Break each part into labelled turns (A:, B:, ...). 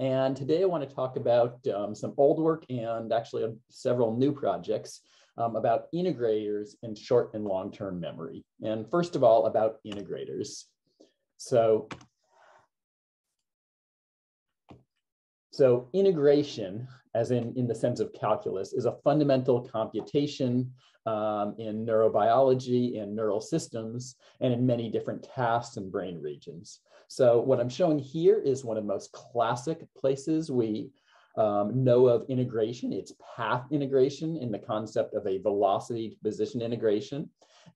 A: And today I want to talk about um, some old work and actually uh, several new projects um, about integrators in short and long-term memory. And first of all, about integrators. So, so integration, as in, in the sense of calculus, is a fundamental computation um, in neurobiology and neural systems and in many different tasks and brain regions. So what I'm showing here is one of the most classic places we um, know of integration. It's path integration in the concept of a velocity to position integration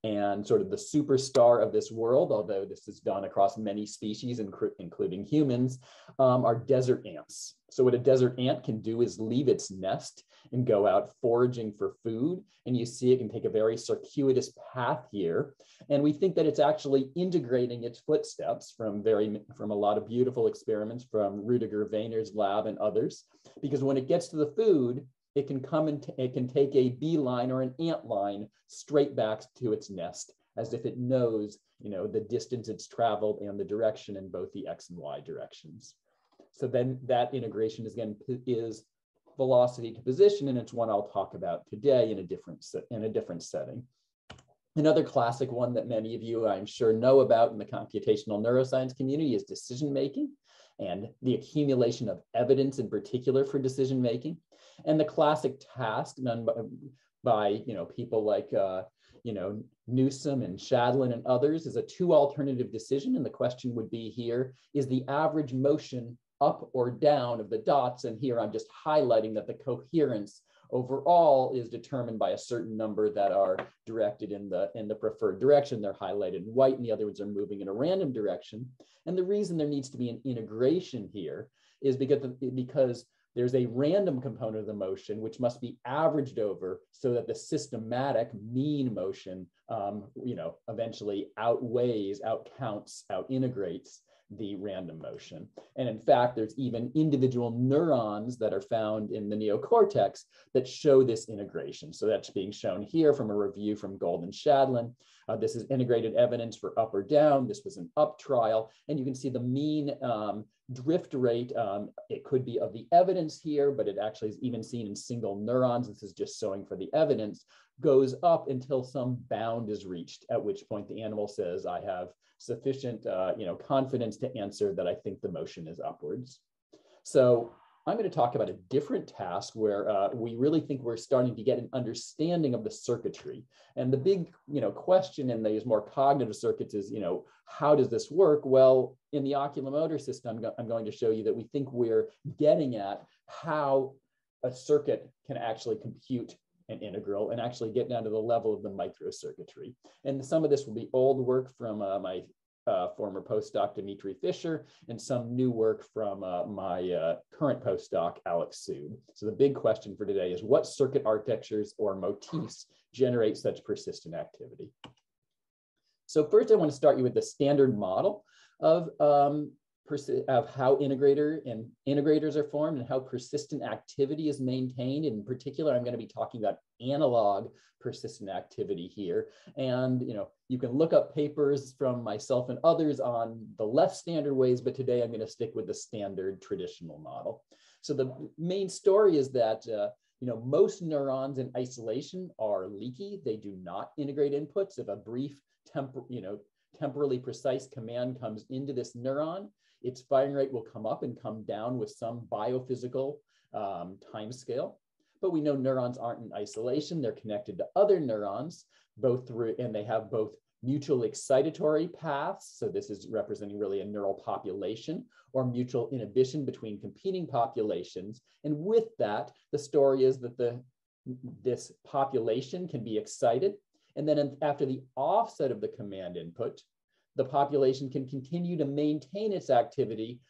A: and sort of the superstar of this world, although this is done across many species, including humans, um, are desert ants. So what a desert ant can do is leave its nest and go out foraging for food. And you see it can take a very circuitous path here. And we think that it's actually integrating its footsteps from very from a lot of beautiful experiments from Rudiger Wehner's lab and others. Because when it gets to the food, it can come and it can take a beeline or an ant line straight back to its nest as if it knows you know the distance it's traveled and the direction in both the x and y directions so then that integration is again is velocity to position and it's one i'll talk about today in a different in a different setting another classic one that many of you i'm sure know about in the computational neuroscience community is decision making and the accumulation of evidence in particular for decision making and the classic task done by, you know, people like, uh, you know, Newsome and Shadlen and others is a two alternative decision. And the question would be here, is the average motion up or down of the dots? And here I'm just highlighting that the coherence overall is determined by a certain number that are directed in the in the preferred direction they're highlighted in white and the other ones are moving in a random direction and the reason there needs to be an integration here is because because there's a random component of the motion which must be averaged over so that the systematic mean motion, um, you know, eventually outweighs, outcounts, out integrates the random motion. And in fact, there's even individual neurons that are found in the neocortex that show this integration. So that's being shown here from a review from Gold and Shadlen. Uh, this is integrated evidence for up or down. This was an up trial. And you can see the mean um, drift rate. Um, it could be of the evidence here, but it actually is even seen in single neurons. This is just showing for the evidence goes up until some bound is reached, at which point the animal says, I have sufficient uh, you know, confidence to answer that I think the motion is upwards. So I'm going to talk about a different task where uh, we really think we're starting to get an understanding of the circuitry. And the big you know, question in these more cognitive circuits is, you know, how does this work? Well, in the oculomotor system, I'm, going to show you that we think we're getting at how a circuit can actually compute an integral and actually get down to the level of the microcircuitry. And some of this will be old work from uh, my uh, former postdoc Dimitri Fisher, and some new work from uh, my uh, current postdoc, Alex Sood. So the big question for today is what circuit architectures or motifs generate such persistent activity? So first I want to start you with the standard model of um, of how integrator and integrators are formed and how persistent activity is maintained. In particular, I'm going to be talking about analog persistent activity here. And you know, you can look up papers from myself and others on the less standard ways, but today I'm going to stick with the standard traditional model. So the main story is that uh, you know, most neurons in isolation are leaky. They do not integrate inputs. If a brief temper, you know, temporally precise command comes into this neuron, its firing rate will come up and come down with some biophysical um, time scale. But we know neurons aren't in isolation. They're connected to other neurons, both through, and they have both mutual excitatory paths. So this is representing really a neural population or mutual inhibition between competing populations. And with that, the story is that the, this population can be excited. And then after the offset of the command input, the population can continue to maintain its activity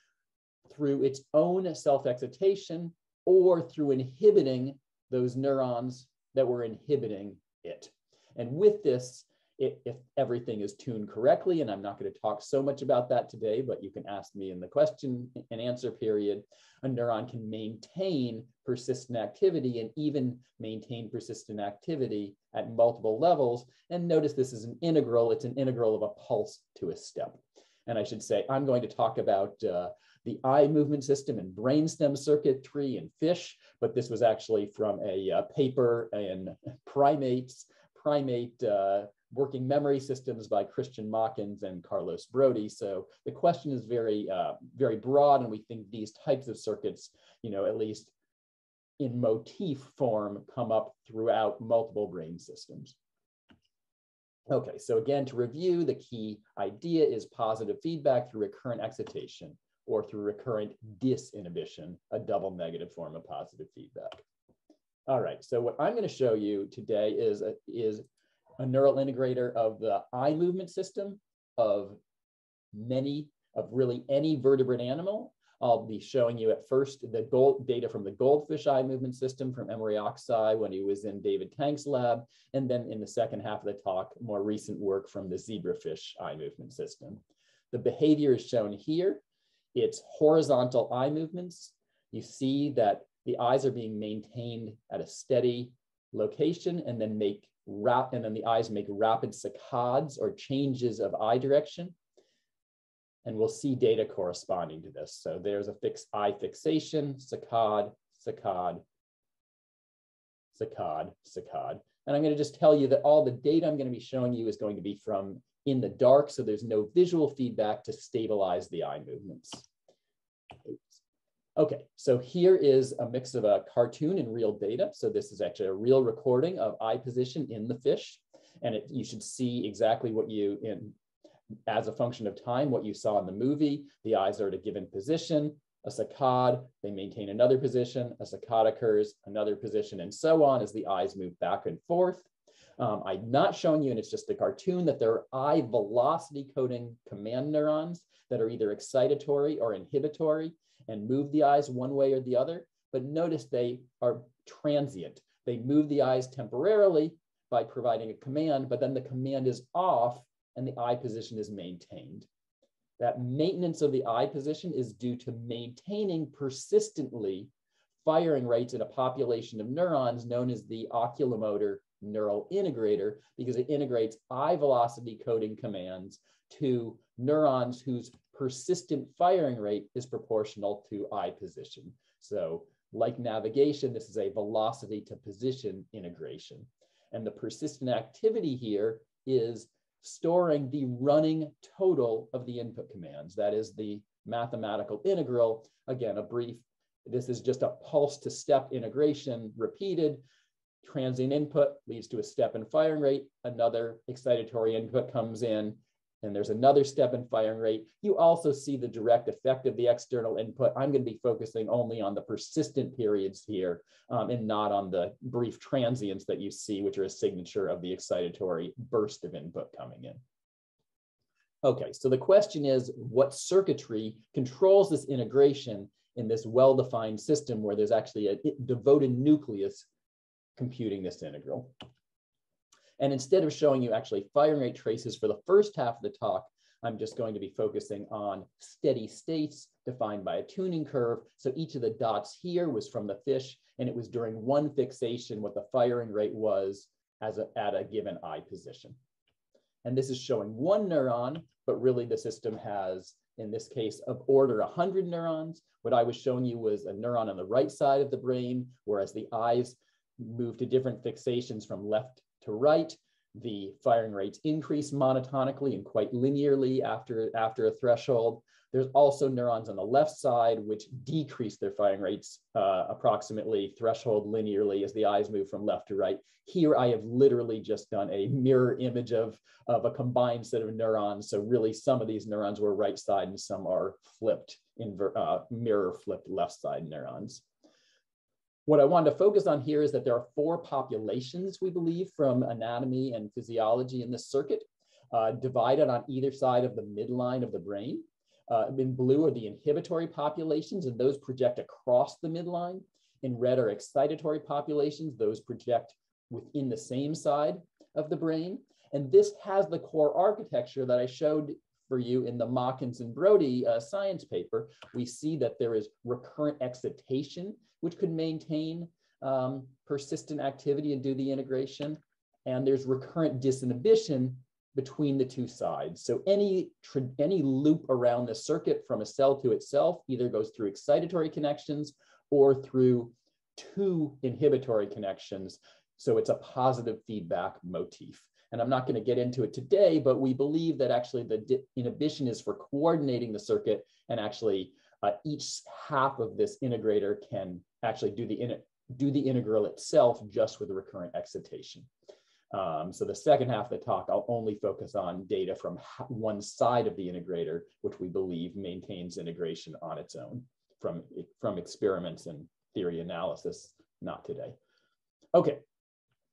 A: through its own self-excitation or through inhibiting those neurons that were inhibiting it. And with this, it, if everything is tuned correctly, and I'm not going to talk so much about that today, but you can ask me in the question and answer period, a neuron can maintain persistent activity and even maintain persistent activity at multiple levels. And notice this is an integral, it's an integral of a pulse to a step. And I should say, I'm going to talk about uh, the eye movement system and brainstem circuitry in fish, but this was actually from a uh, paper in primates, primate uh, working memory systems by Christian Machens and Carlos Brody. So the question is very, uh, very broad, and we think these types of circuits, you know, at least in motif form, come up throughout multiple brain systems. Okay, so again, to review, the key idea is positive feedback through recurrent excitation or through recurrent disinhibition, a double negative form of positive feedback. All right, so what I'm gonna show you today is a, is a neural integrator of the eye movement system of many, of really any vertebrate animal. I'll be showing you at first the gold data from the goldfish eye movement system from Emre Aksay when he was in David Tank's lab. And then in the second half of the talk, more recent work from the zebrafish eye movement system. The behavior is shown here. It's horizontal eye movements. You see that the eyes are being maintained at a steady location and then make rap and then the eyes make rapid saccades or changes of eye direction. And we'll see data corresponding to this. So there's a fixed eye fixation, saccade, saccade, saccade, saccade. And I'm going to just tell you that all the data I'm going to be showing you is going to be from in the dark, so there's no visual feedback to stabilize the eye movements. Okay, so here is a mix of a cartoon and real data. So this is actually a real recording of eye position in the fish. And it, you should see exactly what you, in as a function of time, what you saw in the movie. The eyes are at a given position, a saccade, they maintain another position, a saccade occurs, another position, and so on as the eyes move back and forth. Um, I'm not showing you, and it's just a cartoon, that there are eye velocity coding command neurons that are either excitatory or inhibitory and move the eyes one way or the other. But notice they are transient. They move the eyes temporarily by providing a command, but then the command is off and the eye position is maintained. That maintenance of the eye position is due to maintaining persistently firing rates in a population of neurons known as the oculomotor neural integrator because it integrates eye velocity coding commands to neurons whose persistent firing rate is proportional to eye position. So like navigation, this is a velocity to position integration. And the persistent activity here is storing the running total of the input commands. That is the mathematical integral. Again, a brief, this is just a pulse to step integration repeated. Transient input leads to a step in firing rate. Another excitatory input comes in and there's another step in firing rate. You also see the direct effect of the external input. I'm going to be focusing only on the persistent periods here um, and not on the brief transients that you see, which are a signature of the excitatory burst of input coming in. Okay, so the question is what circuitry controls this integration in this well-defined system where there's actually a devoted nucleus computing this integral. And instead of showing you actually firing rate traces for the first half of the talk, I'm just going to be focusing on steady states defined by a tuning curve. So each of the dots here was from the fish, and it was during one fixation what the firing rate was as a, at a given eye position. And this is showing one neuron, but really the system has, in this case, of order 100 neurons. What I was showing you was a neuron on the right side of the brain, whereas the eyes move to different fixations from left to right. The firing rates increase monotonically and quite linearly after, after a threshold. There's also neurons on the left side which decrease their firing rates uh, approximately threshold linearly as the eyes move from left to right. Here I have literally just done a mirror image of, of a combined set of neurons. So really some of these neurons were right side and some are flipped, inver, uh, mirror flipped left side neurons. What I wanted to focus on here is that there are four populations, we believe, from anatomy and physiology in this circuit, uh, divided on either side of the midline of the brain. Uh, in blue are the inhibitory populations, and those project across the midline. In red are excitatory populations, those project within the same side of the brain. And this has the core architecture that I showed for you in the Machens and Brody uh, science paper. We see that there is recurrent excitation which could maintain um, persistent activity and do the integration. And there's recurrent disinhibition between the two sides. So any, any loop around the circuit from a cell to itself either goes through excitatory connections or through two inhibitory connections. So it's a positive feedback motif. And I'm not going to get into it today, but we believe that actually the inhibition is for coordinating the circuit and actually uh, each half of this integrator can actually do the, do the integral itself just with recurrent excitation. Um, so the second half of the talk, I'll only focus on data from one side of the integrator, which we believe maintains integration on its own from, from experiments and theory analysis, not today. Okay,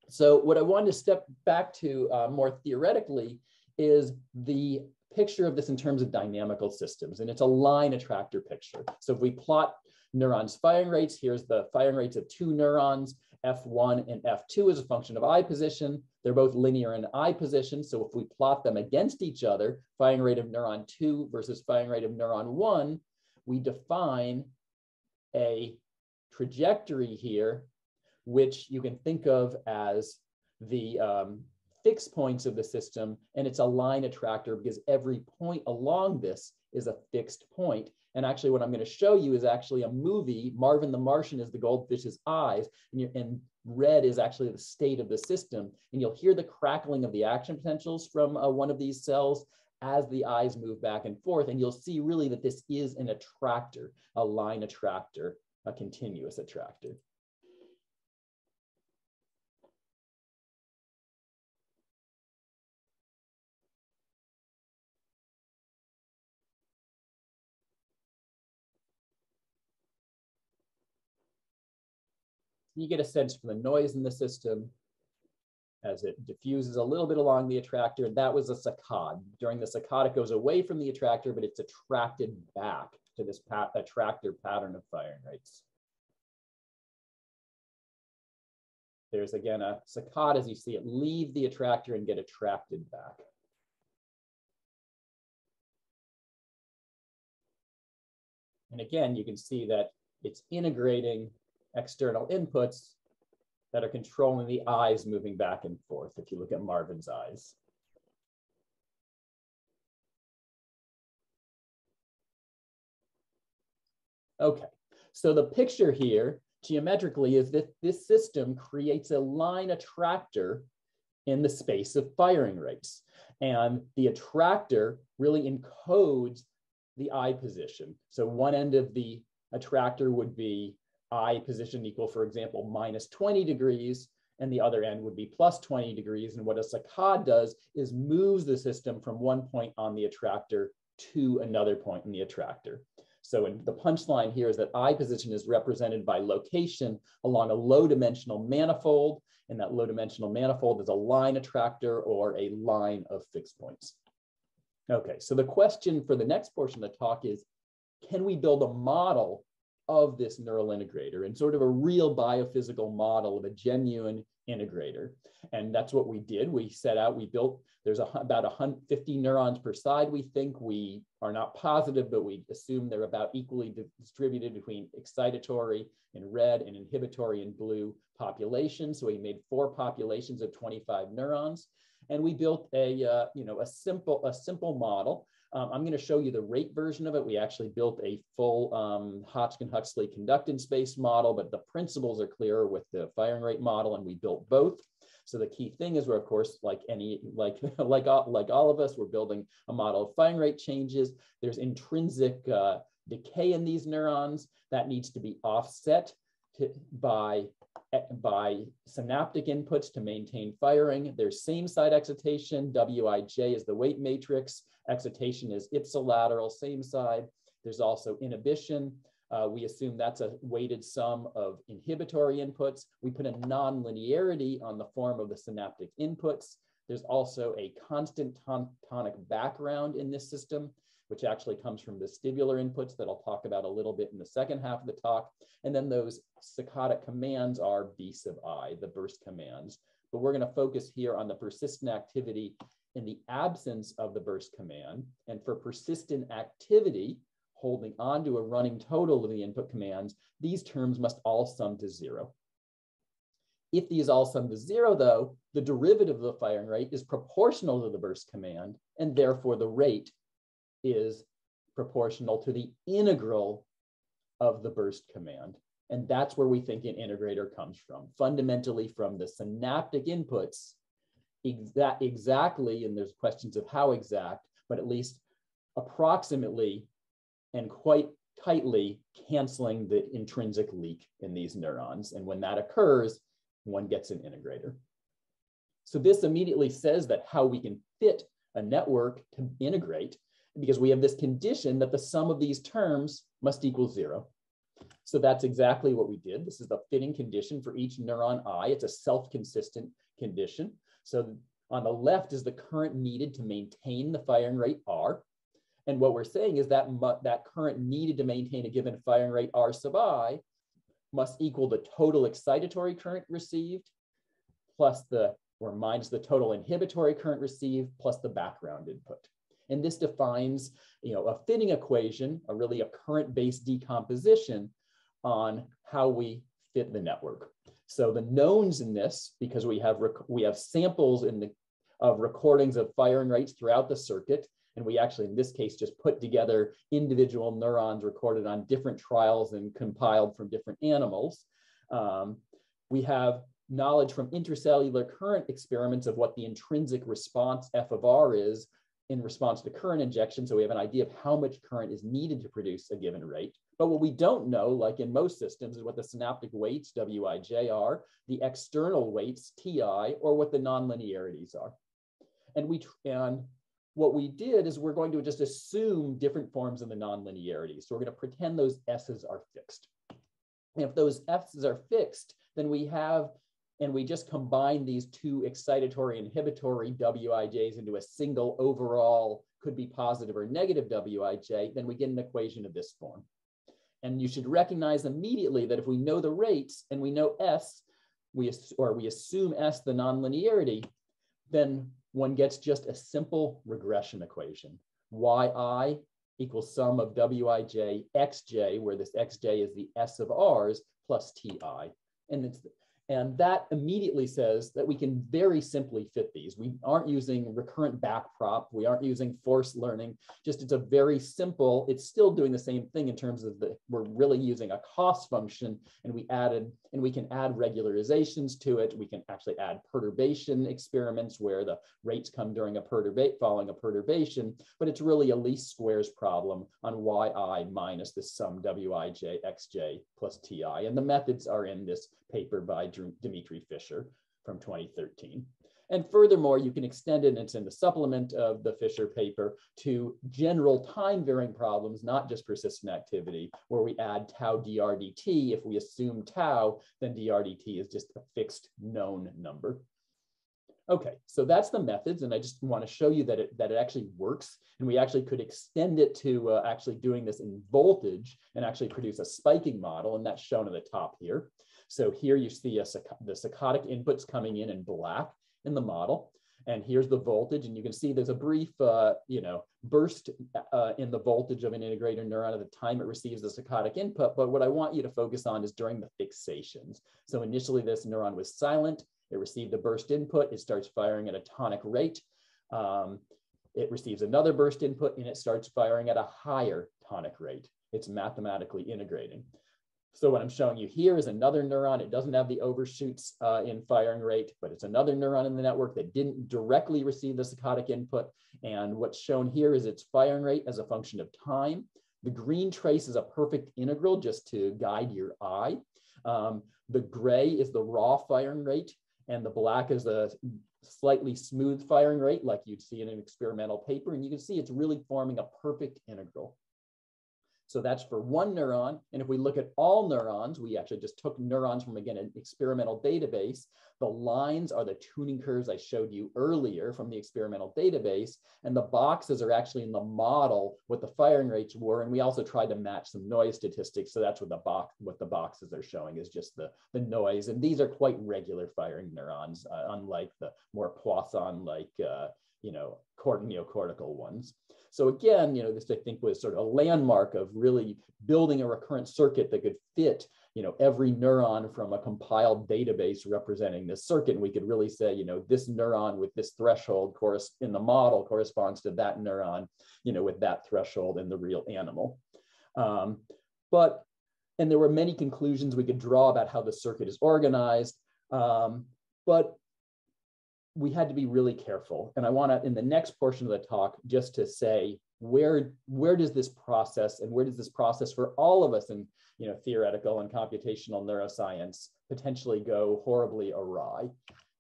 A: so what I wanted to step back to uh, more theoretically is the picture of this in terms of dynamical systems, and it's a line attractor picture. So if we plot neurons firing rates, here's the firing rates of two neurons, F1 and F2 is a function of eye position. They're both linear in eye position. So if we plot them against each other, firing rate of neuron 2 versus firing rate of neuron 1, we define a trajectory here, which you can think of as the um, fixed points of the system. And it's a line attractor because every point along this is a fixed point. And actually what I'm going to show you is actually a movie. Marvin the Martian is the goldfish's eyes and, and red is actually the state of the system. And you'll hear the crackling of the action potentials from uh, one of these cells as the eyes move back and forth. And you'll see really that this is an attractor, a line attractor, a continuous attractor. You get a sense from the noise in the system as it diffuses a little bit along the attractor. That was a saccade. During the saccade, it goes away from the attractor, but it's attracted back to this pat attractor pattern of firing rates. There's again a saccade as you see it leave the attractor and get attracted back. And again, you can see that it's integrating external inputs that are controlling the eyes moving back and forth, if you look at Marvin's eyes. Okay, so the picture here geometrically is that this system creates a line attractor in the space of firing rates. And the attractor really encodes the eye position. So one end of the attractor would be eye position equal, for example, minus 20 degrees, and the other end would be plus 20 degrees. And what a saccade does is moves the system from one point on the attractor to another point in the attractor. So in the punchline here is that eye position is represented by location along a low dimensional manifold. And that low dimensional manifold is a line attractor or a line of fixed points. Okay, so the question for the next portion of the talk is, can we build a model of this neural integrator and sort of a real biophysical model of a genuine integrator. And that's what we did. We set out, we built, there's a, about 150 neurons per side, we think. We are not positive, but we assume they're about equally distributed between excitatory in red and inhibitory in blue populations. So we made four populations of 25 neurons. And we built a, uh, you know, a simple, a simple model um, I'm going to show you the rate version of it. We actually built a full um, Hodgkin-Huxley conductance-based model, but the principles are clearer with the firing rate model, and we built both. So the key thing is we're, of course, like any, like, like, all, like all of us, we're building a model of firing rate changes. There's intrinsic uh, decay in these neurons that needs to be offset to, by by synaptic inputs to maintain firing. There's same side excitation, Wij is the weight matrix, excitation is ipsilateral, same side. There's also inhibition. Uh, we assume that's a weighted sum of inhibitory inputs. We put a nonlinearity on the form of the synaptic inputs. There's also a constant ton tonic background in this system which actually comes from vestibular inputs that I'll talk about a little bit in the second half of the talk. And then those saccadic commands are B sub I, the burst commands. But we're going to focus here on the persistent activity in the absence of the burst command. And for persistent activity, holding on to a running total of the input commands, these terms must all sum to zero. If these all sum to zero though, the derivative of the firing rate is proportional to the burst command, and therefore the rate is proportional to the integral of the burst command. And that's where we think an integrator comes from, fundamentally from the synaptic inputs, exa exactly, and there's questions of how exact, but at least approximately and quite tightly canceling the intrinsic leak in these neurons. And when that occurs, one gets an integrator. So this immediately says that how we can fit a network to integrate, because we have this condition that the sum of these terms must equal zero. So that's exactly what we did. This is the fitting condition for each neuron I. It's a self-consistent condition. So on the left is the current needed to maintain the firing rate R. And what we're saying is that that current needed to maintain a given firing rate R sub I must equal the total excitatory current received plus the, or minus the total inhibitory current received plus the background input. And this defines, you know, a fitting equation, a really a current-based decomposition on how we fit the network. So the knowns in this, because we have we have samples in the of recordings of firing rates throughout the circuit, and we actually, in this case, just put together individual neurons recorded on different trials and compiled from different animals. Um, we have knowledge from intracellular current experiments of what the intrinsic response F of R is in response to current injection. So we have an idea of how much current is needed to produce a given rate. But what we don't know, like in most systems, is what the synaptic weights, Wij, are, the external weights, Ti, or what the nonlinearities are. And we and what we did is we're going to just assume different forms of the nonlinearity. So we're going to pretend those S's are fixed. And if those S's are fixed, then we have, and we just combine these two excitatory inhibitory Wijs into a single overall, could be positive or negative Wij, then we get an equation of this form. And you should recognize immediately that if we know the rates and we know S, we, or we assume S the nonlinearity, then one gets just a simple regression equation. Yi equals sum of Wij xj, where this xj is the S of R's, plus Ti. And it's and that immediately says that we can very simply fit these. We aren't using recurrent backprop. We aren't using forced learning. Just it's a very simple, it's still doing the same thing in terms of the, we're really using a cost function and we added, and we can add regularizations to it. We can actually add perturbation experiments where the rates come during a perturbate, following a perturbation, but it's really a least squares problem on yi minus the sum wij xj plus ti. And the methods are in this paper by Dimitri Fisher from 2013. And furthermore, you can extend it, and it's in the supplement of the Fisher paper, to general time varying problems, not just persistent activity, where we add tau drdt. If we assume tau, then drdt is just a fixed known number. Okay, so that's the methods, and I just want to show you that it, that it actually works, and we actually could extend it to uh, actually doing this in voltage and actually produce a spiking model, and that's shown at the top here. So here you see a, the saccadic inputs coming in in black in the model. And here's the voltage, and you can see there's a brief, uh, you know, burst uh, in the voltage of an integrator neuron at the time it receives the saccadic input. But what I want you to focus on is during the fixations. So initially this neuron was silent, it received a burst input, it starts firing at a tonic rate. Um, it receives another burst input and it starts firing at a higher tonic rate. It's mathematically integrating. So what I'm showing you here is another neuron. It doesn't have the overshoots uh, in firing rate, but it's another neuron in the network that didn't directly receive the saccadic input. And what's shown here is its firing rate as a function of time. The green trace is a perfect integral just to guide your eye. Um, the gray is the raw firing rate, and the black is a slightly smooth firing rate like you'd see in an experimental paper. And you can see it's really forming a perfect integral. So that's for one neuron. And if we look at all neurons, we actually just took neurons from, again, an experimental database. The lines are the tuning curves I showed you earlier from the experimental database. And the boxes are actually in the model what the firing rates were. And we also tried to match some noise statistics. So that's what the box, what the boxes are showing is just the, the noise. And these are quite regular firing neurons, uh, unlike the more Poisson-like, uh, you know, neocortical ones. So again, you know, this I think was sort of a landmark of really building a recurrent circuit that could fit you know, every neuron from a compiled database representing this circuit. And we could really say, you know, this neuron with this threshold course in the model corresponds to that neuron, you know, with that threshold in the real animal. Um, but, and there were many conclusions we could draw about how the circuit is organized. Um, but we had to be really careful. And I want to, in the next portion of the talk, just to say where where does this process and where does this process for all of us in you know theoretical and computational neuroscience potentially go horribly awry?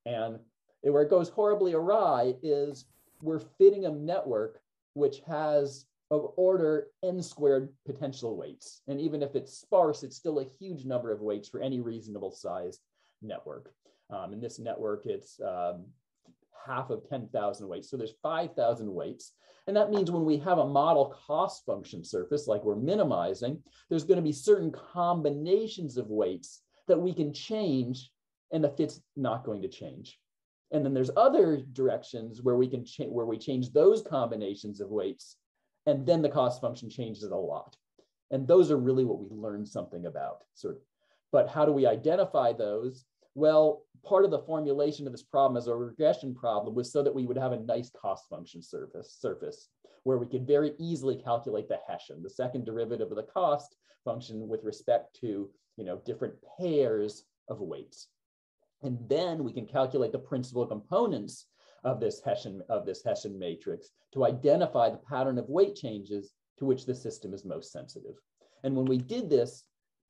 A: And where it goes horribly awry is we're fitting a network which has of order n squared potential weights. And even if it's sparse, it's still a huge number of weights for any reasonable sized network. Um, in this network, it's um, half of 10,000 weights. So there's 5,000 weights. And that means when we have a model cost function surface, like we're minimizing, there's going to be certain combinations of weights that we can change and the fit's not going to change. And then there's other directions where we can change where we change those combinations of weights and then the cost function changes a lot. And those are really what we learned something about. Sort of. But how do we identify those? Well, part of the formulation of this problem as a regression problem was so that we would have a nice cost function surface, surface where we could very easily calculate the Hessian, the second derivative of the cost function with respect to you know, different pairs of weights. And then we can calculate the principal components of this Hessian, of this Hessian matrix to identify the pattern of weight changes to which the system is most sensitive. And when we did this,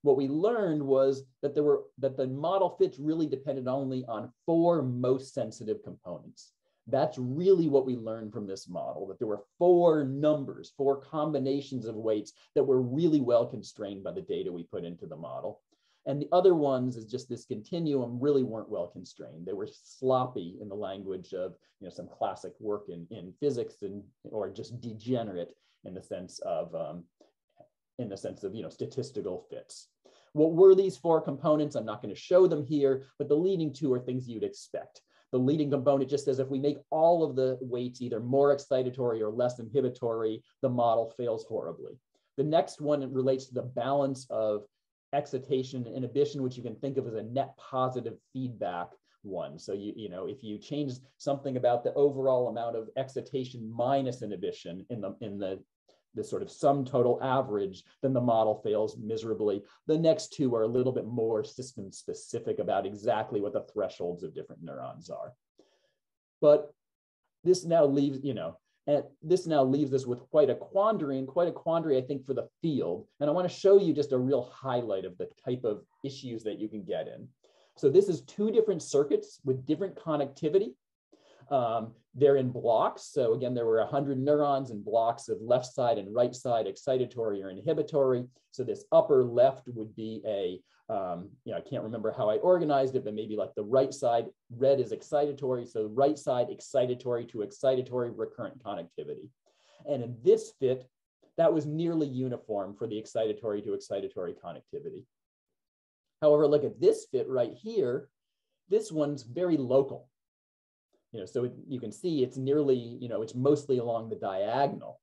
A: what we learned was that there were that the model fits really depended only on four most sensitive components. That's really what we learned from this model, that there were four numbers, four combinations of weights that were really well constrained by the data we put into the model. And the other ones is just this continuum really weren't well constrained. They were sloppy in the language of you know, some classic work in, in physics and, or just degenerate in the sense of um, in the sense of you know statistical fits. What were these four components? I'm not going to show them here, but the leading two are things you'd expect. The leading component just says if we make all of the weights either more excitatory or less inhibitory, the model fails horribly. The next one relates to the balance of excitation and inhibition, which you can think of as a net positive feedback one. So you, you know, if you change something about the overall amount of excitation minus inhibition in the in the the sort of sum total average, then the model fails miserably. The next two are a little bit more system specific about exactly what the thresholds of different neurons are. But this now leaves, you know, and this now leaves us with quite a quandary and quite a quandary, I think, for the field. And I want to show you just a real highlight of the type of issues that you can get in. So this is two different circuits with different connectivity. Um, they're in blocks. So again, there were 100 neurons in blocks of left side and right side excitatory or inhibitory. So this upper left would be a, um, you know, I can't remember how I organized it, but maybe like the right side, red is excitatory. So right side excitatory to excitatory recurrent connectivity. And in this fit, that was nearly uniform for the excitatory to excitatory connectivity. However, look at this fit right here. This one's very local you know, so it, you can see it's nearly, you know, it's mostly along the diagonal.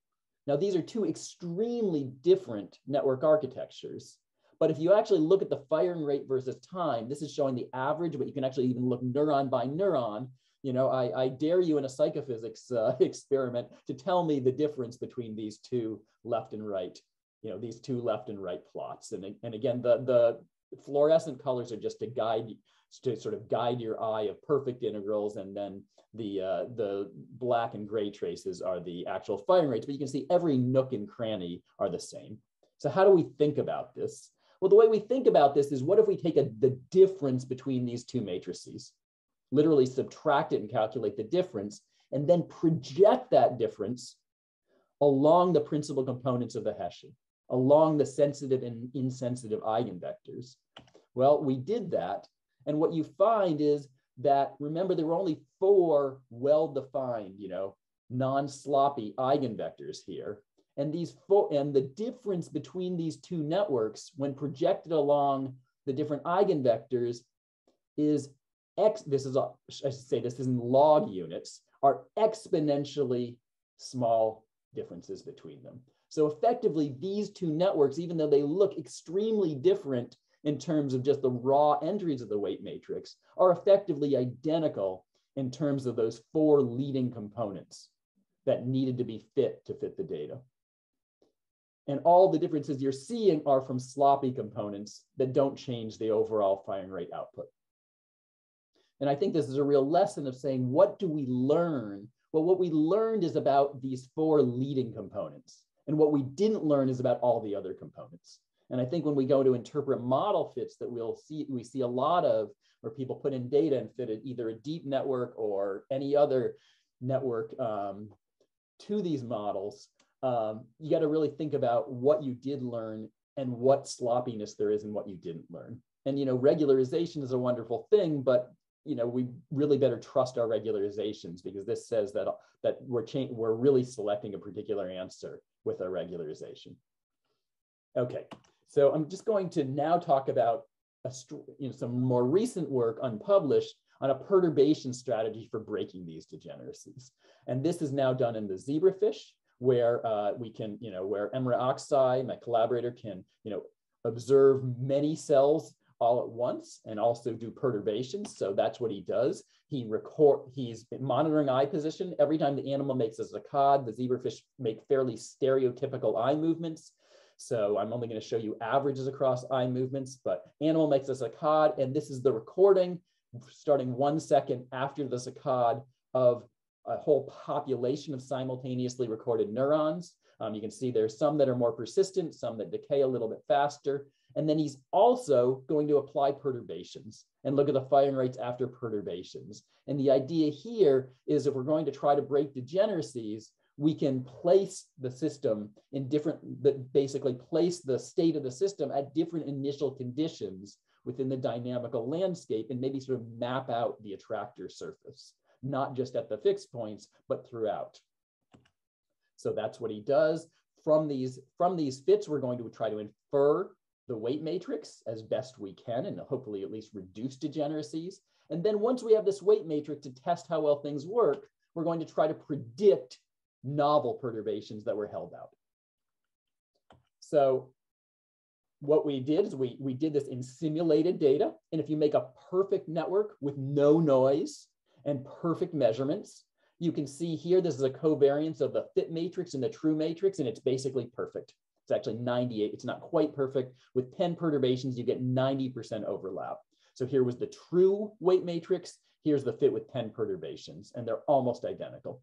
A: Now, these are two extremely different network architectures. But if you actually look at the firing rate versus time, this is showing the average, but you can actually even look neuron by neuron. You know, I, I dare you in a psychophysics uh, experiment to tell me the difference between these two left and right, you know, these two left and right plots. And, and again, the, the fluorescent colors are just to guide to sort of guide your eye of perfect integrals and then the, uh, the black and gray traces are the actual firing rates, but you can see every nook and cranny are the same. So how do we think about this? Well, the way we think about this is what if we take a, the difference between these two matrices, literally subtract it and calculate the difference, and then project that difference along the principal components of the Hessian, along the sensitive and insensitive eigenvectors. Well, we did that. And what you find is that remember there were only four well-defined, you know, non-sloppy eigenvectors here. And these four and the difference between these two networks when projected along the different eigenvectors is x, this is, I should say this is in log units, are exponentially small differences between them. So effectively, these two networks, even though they look extremely different in terms of just the raw entries of the weight matrix are effectively identical in terms of those four leading components that needed to be fit to fit the data. And all the differences you're seeing are from sloppy components that don't change the overall firing rate output. And I think this is a real lesson of saying, what do we learn? Well, what we learned is about these four leading components. And what we didn't learn is about all the other components. And I think when we go to interpret model fits that we'll see, we see a lot of where people put in data and fit it either a deep network or any other network um, to these models, um, you got to really think about what you did learn and what sloppiness there is in what you didn't learn. And you know, regularization is a wonderful thing, but you know, we really better trust our regularizations because this says that that we're we're really selecting a particular answer with our regularization. Okay, so I'm just going to now talk about a, you know, some more recent work unpublished on a perturbation strategy for breaking these degeneracies. And this is now done in the zebrafish, where uh, we can, you know, where Emre Aksay, my collaborator, can, you know, observe many cells all at once and also do perturbations. So that's what he does. He record, he's monitoring eye position. Every time the animal makes a saccade, the zebrafish make fairly stereotypical eye movements. So I'm only going to show you averages across eye movements, but animal makes a saccade, and this is the recording starting one second after the saccade of a whole population of simultaneously recorded neurons. Um, you can see there's some that are more persistent, some that decay a little bit faster. And then he's also going to apply perturbations and look at the firing rates after perturbations. And the idea here is if we're going to try to break degeneracies, we can place the system in different, basically place the state of the system at different initial conditions within the dynamical landscape and maybe sort of map out the attractor surface, not just at the fixed points, but throughout. So that's what he does. From these, from these fits, we're going to try to infer the weight matrix as best we can and hopefully at least reduce degeneracies. And then once we have this weight matrix to test how well things work, we're going to try to predict novel perturbations that were held out. So what we did is we, we did this in simulated data. And if you make a perfect network with no noise and perfect measurements, you can see here, this is a covariance of the fit matrix and the true matrix, and it's basically perfect. It's actually 98. It's not quite perfect. With 10 perturbations, you get 90% overlap. So here was the true weight matrix. Here's the fit with 10 perturbations, and they're almost identical.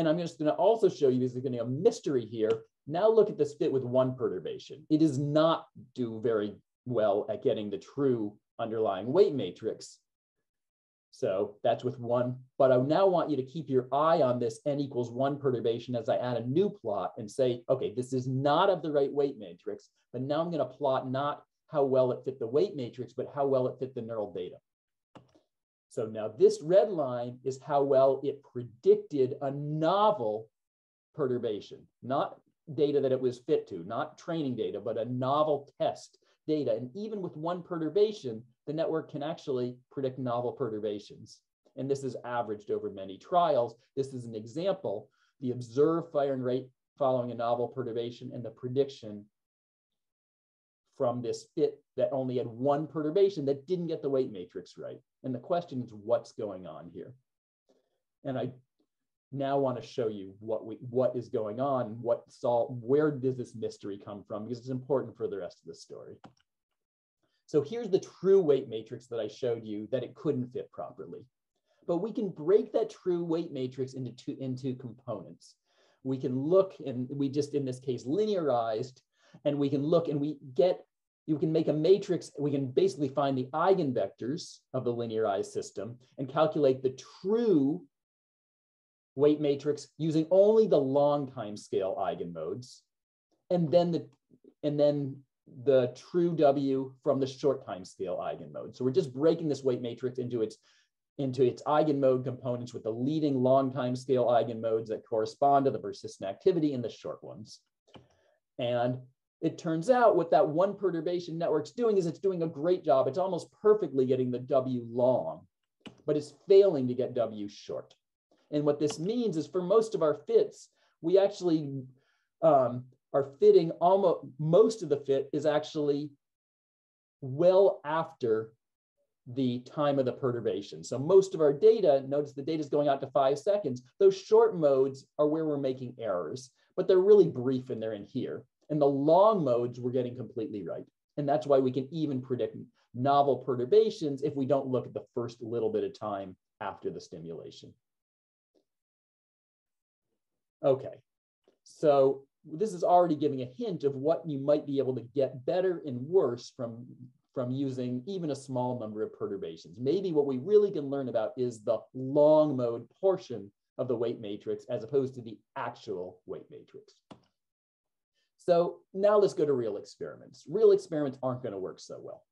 A: And I'm just going to also show you, this is going to be a mystery here. Now look at this fit with one perturbation. It does not do very well at getting the true underlying weight matrix. So that's with one, but I now want you to keep your eye on this n equals one perturbation as I add a new plot and say, okay, this is not of the right weight matrix, but now I'm gonna plot not how well it fit the weight matrix, but how well it fit the neural data. So now this red line is how well it predicted a novel perturbation, not data that it was fit to, not training data, but a novel test data. And even with one perturbation, the network can actually predict novel perturbations. And this is averaged over many trials. This is an example, the observed firing rate following a novel perturbation and the prediction from this fit that only had one perturbation that didn't get the weight matrix right. And the question is what's going on here? And I now want to show you what we what is going on, what solve, where does this mystery come from? Because it's important for the rest of the story. So here's the true weight matrix that I showed you that it couldn't fit properly. But we can break that true weight matrix into two into components. We can look and we just in this case linearized and we can look and we get you can make a matrix, we can basically find the eigenvectors of the linearized system and calculate the true weight matrix using only the long time scale eigenmodes, and then the and then the true W from the short time scale eigenmode. So we're just breaking this weight matrix into its into its eigenmode components with the leading long time scale eigenmodes that correspond to the persistent activity in the short ones. And it turns out what that one perturbation network's doing is it's doing a great job. It's almost perfectly getting the W long, but it's failing to get W short. And what this means is for most of our fits, we actually um, are fitting almost, most of the fit is actually well after the time of the perturbation. So most of our data, notice the data is going out to five seconds. Those short modes are where we're making errors, but they're really brief and they're in here. And the long modes we're getting completely right. And that's why we can even predict novel perturbations if we don't look at the first little bit of time after the stimulation. Okay, so this is already giving a hint of what you might be able to get better and worse from, from using even a small number of perturbations. Maybe what we really can learn about is the long mode portion of the weight matrix as opposed to the actual weight matrix. So now let's go to real experiments. Real experiments aren't going to work so well.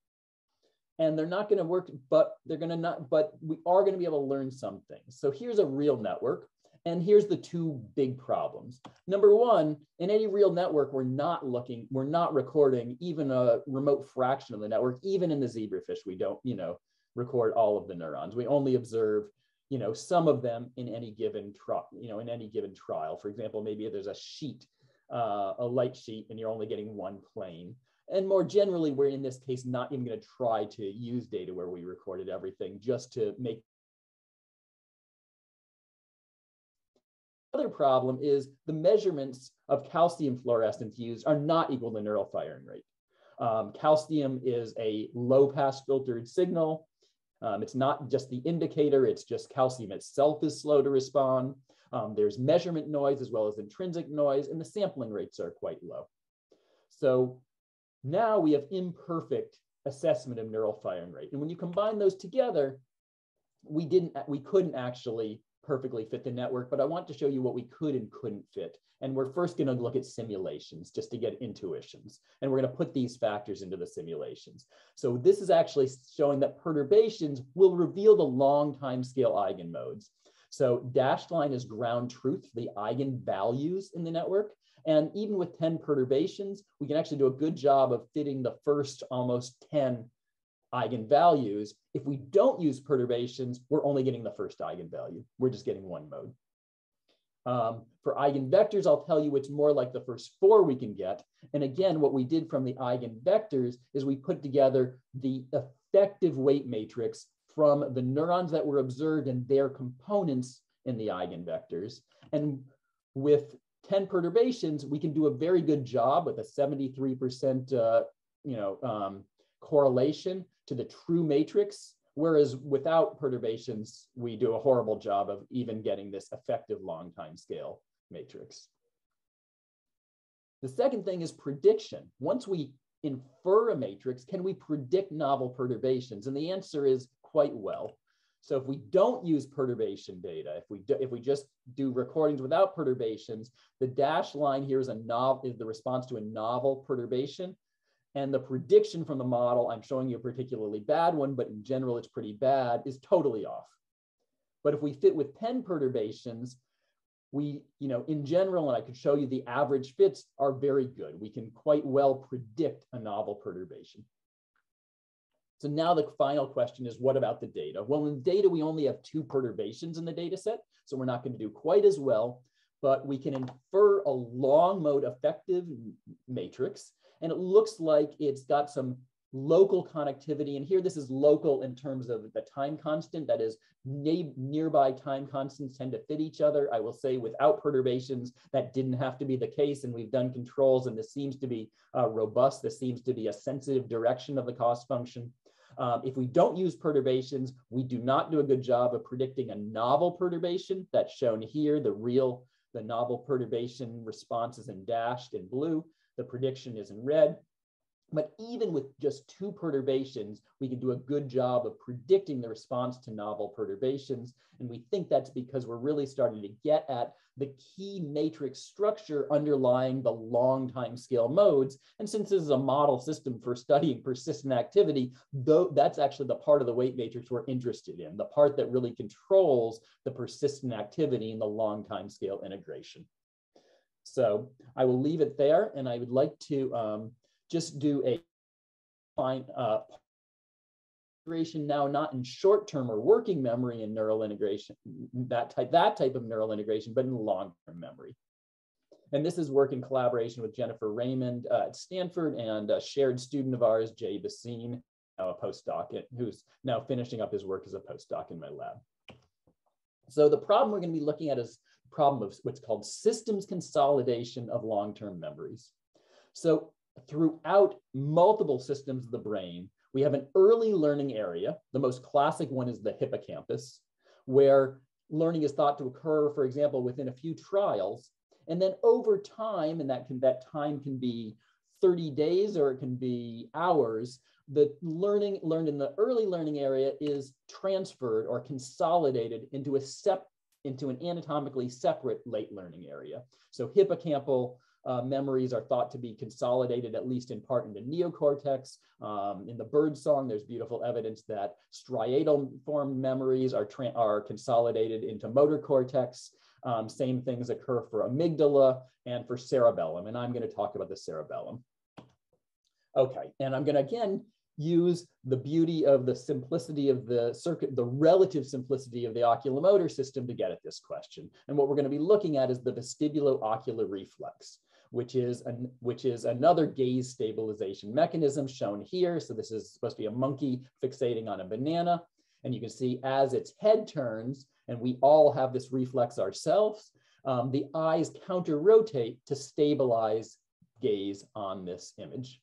A: And they're not going to work, but they're going to not, but we are going to be able to learn some things. So here's a real network. And here's the two big problems. Number one, in any real network, we're not looking, we're not recording even a remote fraction of the network. Even in the zebrafish, we don't, you know, record all of the neurons. We only observe, you know, some of them in any given trial, you know, in any given trial. For example, maybe there's a sheet, uh, a light sheet, and you're only getting one plane. And more generally, we're in this case not even going to try to use data where we recorded everything just to make other problem is the measurements of calcium fluorescence used are not equal to neural firing rate. Um, calcium is a low pass filtered signal. Um, it's not just the indicator, it's just calcium itself is slow to respond. Um, there's measurement noise as well as intrinsic noise, and the sampling rates are quite low. So now we have imperfect assessment of neural firing rate. And when you combine those together, we didn't, we couldn't actually perfectly fit the network, but I want to show you what we could and couldn't fit. And we're first gonna look at simulations just to get intuitions. And we're gonna put these factors into the simulations. So this is actually showing that perturbations will reveal the long time scale eigenmodes. So dashed line is ground truth, the eigenvalues in the network. And even with 10 perturbations, we can actually do a good job of fitting the first almost 10 eigenvalues. If we don't use perturbations, we're only getting the first eigenvalue. We're just getting one mode. Um, for eigenvectors, I'll tell you it's more like the first four we can get. And again, what we did from the eigenvectors is we put together the effective weight matrix from the neurons that were observed and their components in the eigenvectors. And with 10 perturbations, we can do a very good job with a 73% uh, you know, um, correlation to the true matrix, whereas without perturbations, we do a horrible job of even getting this effective long time scale matrix. The second thing is prediction. Once we infer a matrix, can we predict novel perturbations? And the answer is quite well. So if we don't use perturbation data, if we do, if we just do recordings without perturbations, the dashed line here is a novel is the response to a novel perturbation. And the prediction from the model, I'm showing you a particularly bad one, but in general, it's pretty bad, is totally off. But if we fit with 10 perturbations, we, you know, in general, and I could show you the average fits are very good. We can quite well predict a novel perturbation. So now the final question is, what about the data? Well, in data, we only have two perturbations in the data set, so we're not going to do quite as well, but we can infer a long mode effective matrix and it looks like it's got some local connectivity. And here this is local in terms of the time constant, that is nearby time constants tend to fit each other. I will say without perturbations, that didn't have to be the case. And we've done controls and this seems to be uh, robust. This seems to be a sensitive direction of the cost function. Um, if we don't use perturbations, we do not do a good job of predicting a novel perturbation that's shown here, the real, the novel perturbation response is in dashed in blue the prediction is in red. But even with just two perturbations, we can do a good job of predicting the response to novel perturbations. And we think that's because we're really starting to get at the key matrix structure underlying the long time scale modes. And since this is a model system for studying persistent activity, though that's actually the part of the weight matrix we're interested in, the part that really controls the persistent activity in the long time scale integration. So I will leave it there and I would like to um, just do a fine uh, integration now, not in short-term or working memory and neural integration, that type, that type of neural integration, but in long-term memory. And this is work in collaboration with Jennifer Raymond uh, at Stanford and a shared student of ours, Jay Basine, now a postdoc, who's now finishing up his work as a postdoc in my lab. So the problem we're going to be looking at is problem of what's called systems consolidation of long-term memories. So throughout multiple systems of the brain, we have an early learning area. The most classic one is the hippocampus, where learning is thought to occur, for example, within a few trials. And then over time, and that, can, that time can be 30 days or it can be hours, the learning learned in the early learning area is transferred or consolidated into a sep into an anatomically separate late learning area. So hippocampal uh, memories are thought to be consolidated, at least in part, into neocortex. Um, in the bird song, there's beautiful evidence that striatal formed memories are, are consolidated into motor cortex. Um, same things occur for amygdala and for cerebellum, and I'm going to talk about the cerebellum. Okay, and I'm going to again use the beauty of the simplicity of the circuit, the relative simplicity of the oculomotor system to get at this question. And what we're going to be looking at is the vestibulo-ocular reflex, which is, an, which is another gaze stabilization mechanism shown here. So this is supposed to be a monkey fixating on a banana. And you can see as its head turns, and we all have this reflex ourselves, um, the eyes counter rotate to stabilize gaze on this image.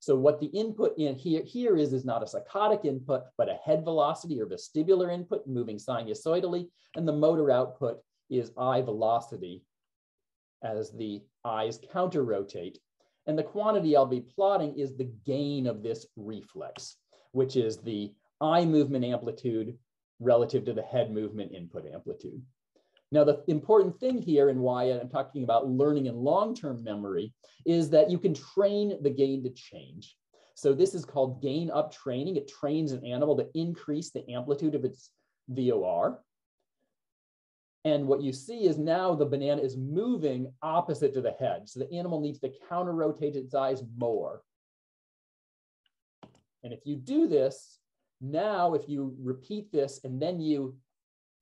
A: So what the input in here, here is, is not a saccadic input, but a head velocity or vestibular input moving sinusoidally. And the motor output is eye velocity as the eyes counter rotate. And the quantity I'll be plotting is the gain of this reflex, which is the eye movement amplitude relative to the head movement input amplitude. Now, the important thing here and why I'm talking about learning and long-term memory is that you can train the gain to change. So this is called gain up training. It trains an animal to increase the amplitude of its VOR. And what you see is now the banana is moving opposite to the head. So the animal needs to counter rotate its eyes more. And if you do this, now if you repeat this and then you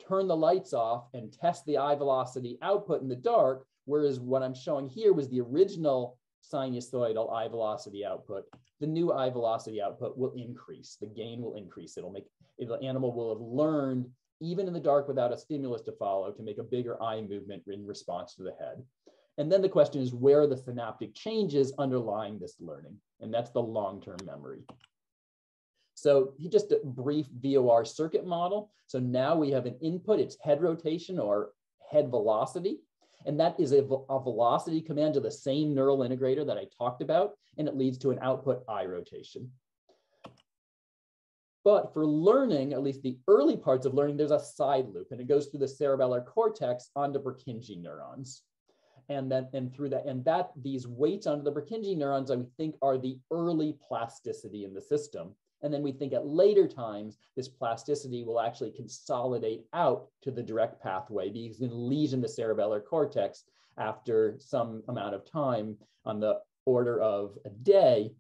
A: turn the lights off and test the eye velocity output in the dark, whereas what I'm showing here was the original sinusoidal eye velocity output, the new eye velocity output will increase. The gain will increase. It'll make the animal will have learned, even in the dark without a stimulus to follow, to make a bigger eye movement in response to the head. And then the question is, where are the synaptic changes underlying this learning? And that's the long-term memory. So just a brief VOR circuit model. So now we have an input, it's head rotation or head velocity. And that is a, a, velocity command to the same neural integrator that I talked about, and it leads to an output eye rotation. But for learning, at least the early parts of learning, there's a side loop, and it goes through the cerebellar cortex onto Purkinje neurons. And then and through that, and that these weights onto the Purkinje neurons, I think, are the early plasticity in the system. And then we think at later times, this plasticity will actually consolidate out to the direct pathway because can lesion the cerebellar cortex after some amount of time on the order of a day,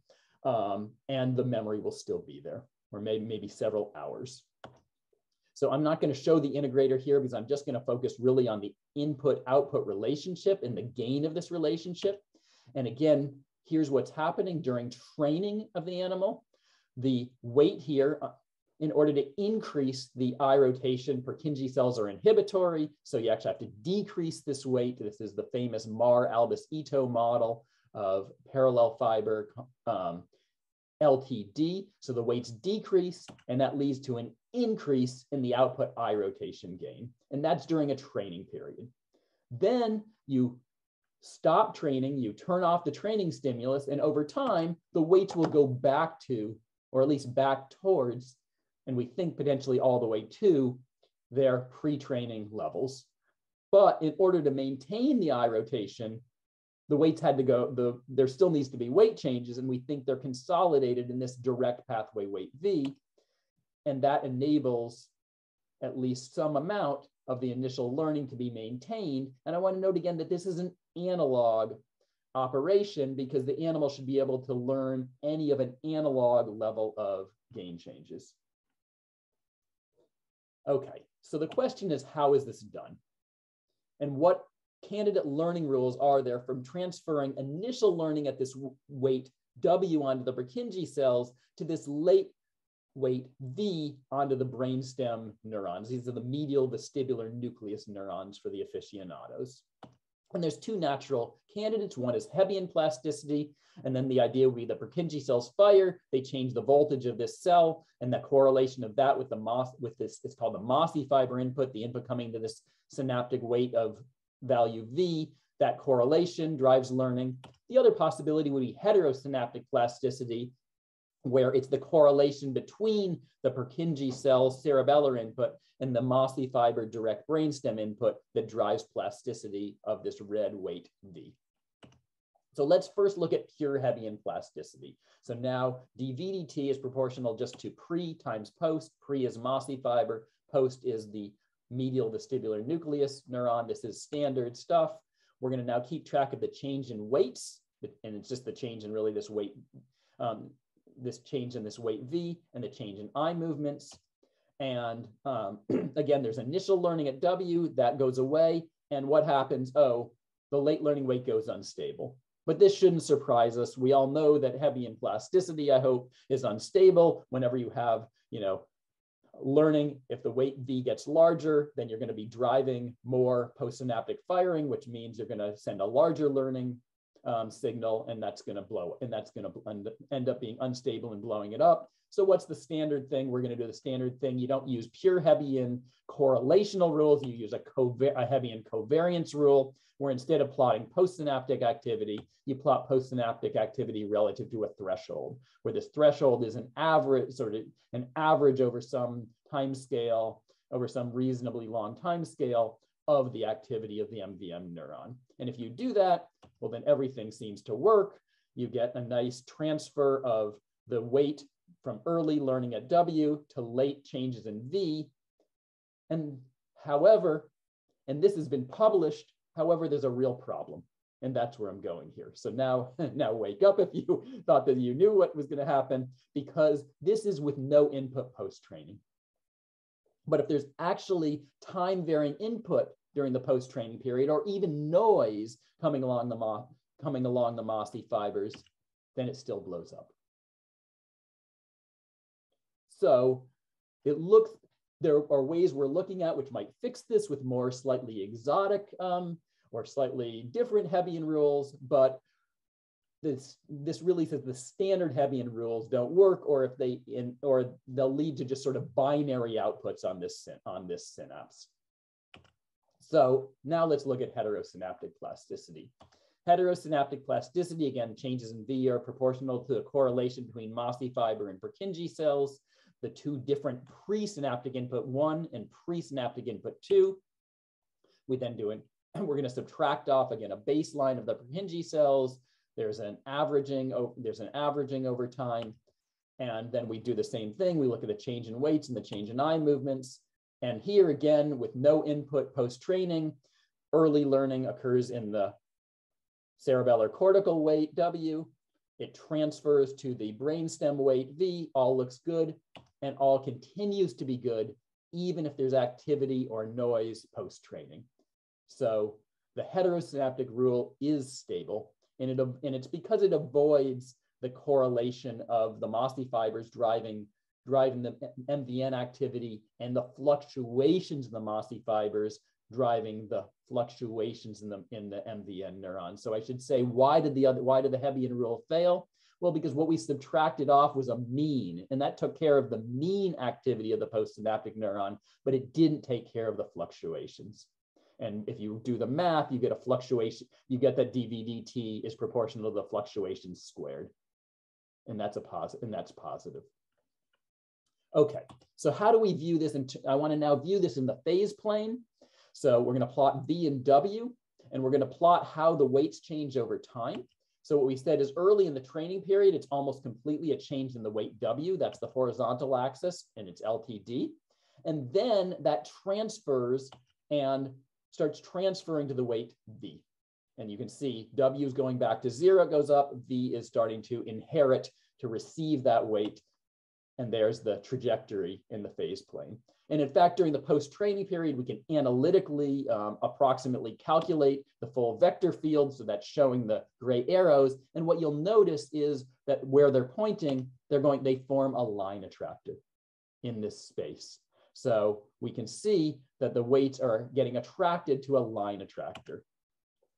A: um, and the memory will still be there, or maybe, maybe several hours. So I'm not going to show the integrator here because I'm just going to focus really on the input-output relationship and the gain of this relationship. And again, here's what's happening during training of the animal the weight here uh, in order to increase the eye rotation, Purkinje cells are inhibitory. So you actually have to decrease this weight. This is the famous Marr Albus Ito model of parallel fiber um, LTD. So the weights decrease and that leads to an increase in the output eye rotation gain. And that's during a training period. Then you stop training, you turn off the training stimulus, and over time, the weights will go back to or at least back towards, and we think potentially all the way to their pre-training levels. But in order to maintain the eye rotation, the weights had to go, the, there still needs to be weight changes, and we think they're consolidated in this direct pathway weight V, and that enables at least some amount of the initial learning to be maintained. And I want to note again that this is an analog operation because the animal should be able to learn any of an analog level of gain changes. Okay, so the question is how is this done? And what candidate learning rules are there from transferring initial learning at this weight W onto the Purkinje cells to this late weight V onto the brainstem neurons. These are the medial vestibular nucleus neurons for the aficionados. And there's two natural candidates. One is Hebbian plasticity, and then the idea would be the Purkinje cells fire, they change the voltage of this cell, and the correlation of that with the Moss, with this, it's called the mossy fiber input, the input coming to this synaptic weight of value V, that correlation drives learning. The other possibility would be heterosynaptic plasticity, where it's the correlation between the Purkinje cell cerebellar input and the mossy fiber direct brainstem input that drives plasticity of this red weight V. So let's first look at pure Hebbian plasticity. So now dVdt is proportional just to pre times post. Pre is mossy fiber, post is the medial vestibular nucleus neuron. This is standard stuff. We're gonna now keep track of the change in weights, and it's just the change in really this weight, um, this change in this weight V and the change in eye movements. And um, again, there's initial learning at W that goes away. And what happens? Oh, the late learning weight goes unstable. But this shouldn't surprise us. We all know that heavy Hebbian plasticity, I hope, is unstable whenever you have, you know, learning. If the weight V gets larger, then you're going to be driving more postsynaptic firing, which means you're going to send a larger learning um, signal, and that's going to blow, and that's going to end up being unstable and blowing it up. So what's the standard thing? We're going to do the standard thing. You don't use pure Hebbian correlational rules. You use a, a Hebbian covariance rule, where instead of plotting postsynaptic activity, you plot postsynaptic activity relative to a threshold, where this threshold is an average, sort of an average over some time scale, over some reasonably long time scale of the activity of the MVN neuron. And if you do that, well, then everything seems to work. You get a nice transfer of the weight from early learning at W to late changes in V. And however, and this has been published, however, there's a real problem. And that's where I'm going here. So now, now wake up if you thought that you knew what was going to happen, because this is with no input post-training. But if there's actually time varying input during the post-training period, or even noise coming along the coming along the mossy fibers, then it still blows up. So it looks, there are ways we're looking at which might fix this with more slightly exotic um, or slightly different Hebbian rules, but this, this really says the standard Hebbian rules don't work, or if they in, or they'll lead to just sort of binary outputs on this on this synapse. So now let's look at heterosynaptic plasticity. Heterosynaptic plasticity, again, changes in V are proportional to the correlation between mossy fiber and Purkinje cells, the two different presynaptic input one and presynaptic input two. We then do it, and we're gonna subtract off again a baseline of the Purkinje cells. There's an averaging, there's an averaging over time. And then we do the same thing. We look at the change in weights and the change in eye movements. And here again, with no input post-training, early learning occurs in the cerebellar cortical weight W. It transfers to the brainstem weight V, all looks good and all continues to be good, even if there's activity or noise post-training. So the heterosynaptic rule is stable, and, it, and it's because it avoids the correlation of the mossy fibers driving, driving the MVN activity and the fluctuations in the mossy fibers driving the fluctuations in the, in the MVN neuron. So I should say, why did the other, why did the Hebbian rule fail? Well, because what we subtracted off was a mean, and that took care of the mean activity of the postsynaptic neuron, but it didn't take care of the fluctuations. And if you do the math, you get a fluctuation, you get that dVdt is proportional to the fluctuations squared. And that's a positive, and that's positive. Okay, so how do we view this? And I want to now view this in the phase plane. So we're going to plot V and W, and we're going to plot how the weights change over time. So what we said is early in the training period, it's almost completely a change in the weight W. That's the horizontal axis and it's LTD. And then that transfers and starts transferring to the weight V. And you can see W is going back to zero, goes up, V is starting to inherit to receive that weight and there's the trajectory in the phase plane. And in fact, during the post-training period, we can analytically um, approximately calculate the full vector field. So that's showing the gray arrows. And what you'll notice is that where they're pointing, they're going, they form a line attractor in this space. So we can see that the weights are getting attracted to a line attractor.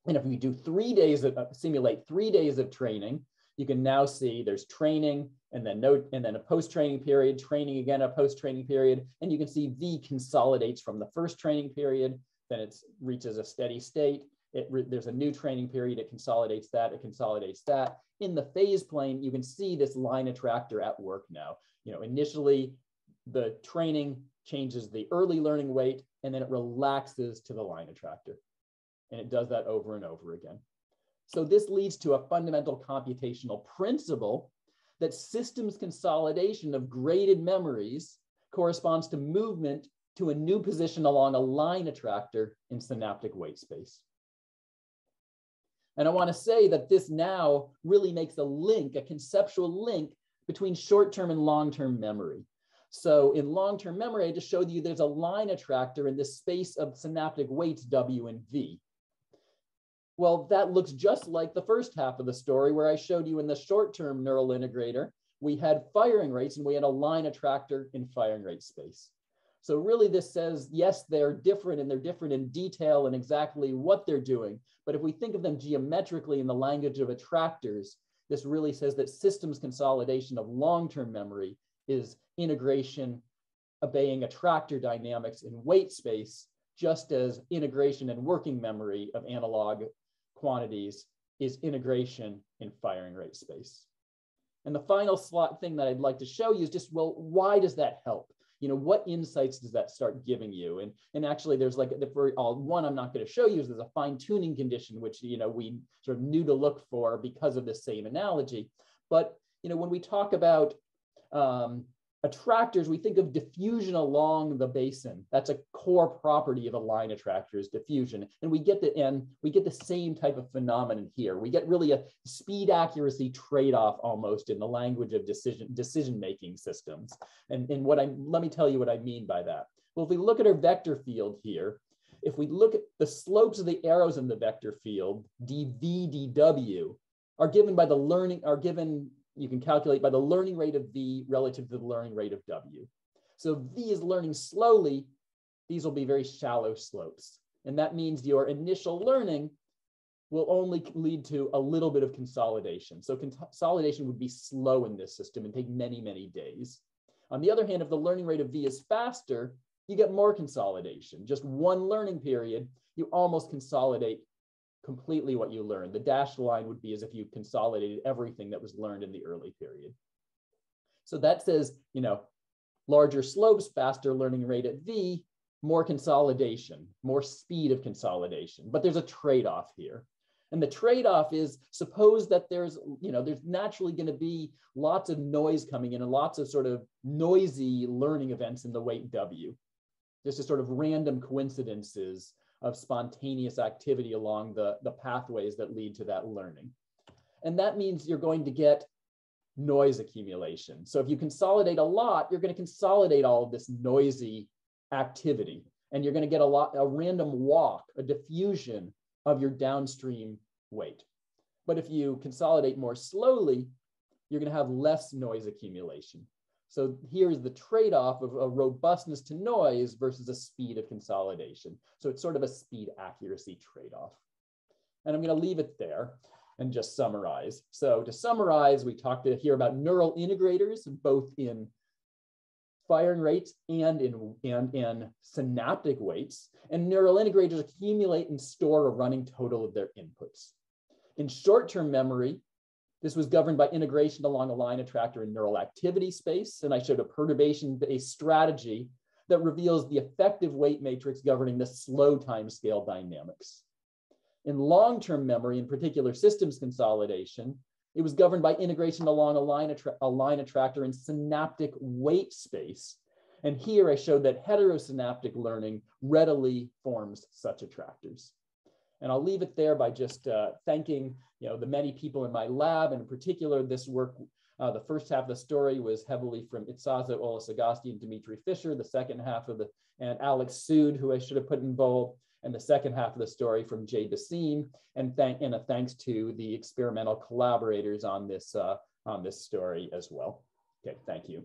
A: And if we do three days of uh, simulate three days of training, you can now see there's training and then no, and then a post-training period, training again, a post-training period, and you can see V consolidates from the first training period, then it reaches a steady state. It there's a new training period, it consolidates that, it consolidates that. In the phase plane, you can see this line attractor at work now. You know, initially the training changes the early learning weight, and then it relaxes to the line attractor. And it does that over and over again. So this leads to a fundamental computational principle that systems consolidation of graded memories corresponds to movement to a new position along a line attractor in synaptic weight space. And I want to say that this now really makes a link, a conceptual link between short-term and long-term memory. So in long-term memory, I just showed you there's a line attractor in the space of synaptic weights W and V. Well, that looks just like the first half of the story where I showed you in the short-term neural integrator, we had firing rates and we had a line attractor in firing rate space. So really this says, yes, they're different and they're different in detail and exactly what they're doing. But if we think of them geometrically in the language of attractors, this really says that systems consolidation of long-term memory is integration obeying attractor dynamics in weight space, just as integration and working memory of analog quantities is integration in firing rate space. And the final slot thing that I'd like to show you is just, well, why does that help? You know, what insights does that start giving you? And, and actually there's like, the, for all, one I'm not gonna show you is there's a fine tuning condition, which, you know, we sort of knew to look for because of the same analogy. But, you know, when we talk about um, attractors, we think of diffusion along the basin. That's a core property of a line attractor is diffusion. And we get the and we get the same type of phenomenon here. We get really a speed accuracy trade-off almost in the language of decision decision-making systems. And, and what I let me tell you what I mean by that. Well, if we look at our vector field here, if we look at the slopes of the arrows in the vector field, dv, dw, are given by the learning, are given you can calculate by the learning rate of V relative to the learning rate of W. So V is learning slowly, these will be very shallow slopes. And that means your initial learning will only lead to a little bit of consolidation. So consolidation would be slow in this system and take many, many days. On the other hand, if the learning rate of V is faster, you get more consolidation. Just one learning period, you almost consolidate completely what you learned. The dashed line would be as if you consolidated everything that was learned in the early period. So that says, you know, larger slopes, faster learning rate at V, more consolidation, more speed of consolidation. But there's a trade-off here. And the trade-off is suppose that there's, you know, there's naturally going to be lots of noise coming in and lots of sort of noisy learning events in the weight W. Just a sort of random coincidences of spontaneous activity along the, the pathways that lead to that learning. And that means you're going to get noise accumulation. So if you consolidate a lot, you're going to consolidate all of this noisy activity and you're going to get a lot a random walk, a diffusion of your downstream weight. But if you consolidate more slowly, you're going to have less noise accumulation. So here's the trade-off of a robustness to noise versus a speed of consolidation. So it's sort of a speed accuracy trade-off. And I'm going to leave it there and just summarize. So to summarize, we talked here about neural integrators, both in firing rates and in, and in synaptic weights. And neural integrators accumulate and store a running total of their inputs. In short-term memory, this was governed by integration along a line attractor in neural activity space. And I showed a perturbation-based strategy that reveals the effective weight matrix governing the slow time scale dynamics. In long-term memory, in particular systems consolidation, it was governed by integration along a line, a line attractor in synaptic weight space. And here I showed that heterosynaptic learning readily forms such attractors. And I'll leave it there by just uh, thanking you know, the many people in my lab, and in particular this work Uh, the first half of the story was heavily from Itsaso Olasagasti and Dimitri Fisher. The second half of the, and Alex Sood, who I should have put in bold, and the second half of the story from Jay Basine, and, thank, and a thanks to the experimental collaborators on this, uh, on this story as well. Okay, thank you.